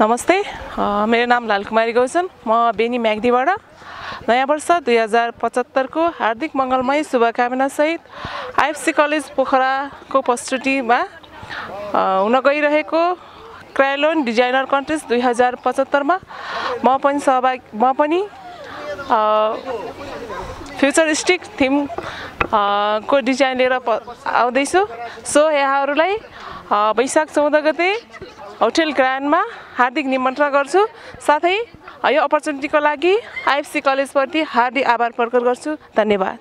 नमस्ते मेरो नाम लालकुमारी गौसन म बेनी म्याग्दीबाट नयाँ वर्ष दुई हजार पचहत्तरको हार्दिक मङ्गलमय शुभकामनासहित आइएफसी कलेज पोखराको प्रस्तुतिमा हुन गइरहेको क्रायोलोन डिजाइनर कन्टेस्ट दुई हजार पचहत्तरमा म पनि सहभागी म पनि फ्युचरिस्टिक थिम को डिजाइन लिएर आउँदैछु। सो यहाँहरूलाई वैशाख चौध गते होटेल ग्रान्डमा हार्दिक निमन्त्रणा गर्छु। साथै यो अपर्च्युनिटीको लागि आइएफसी कलेजप्रति हार्दिक आभार प्रकट गर्छु। धन्यवाद।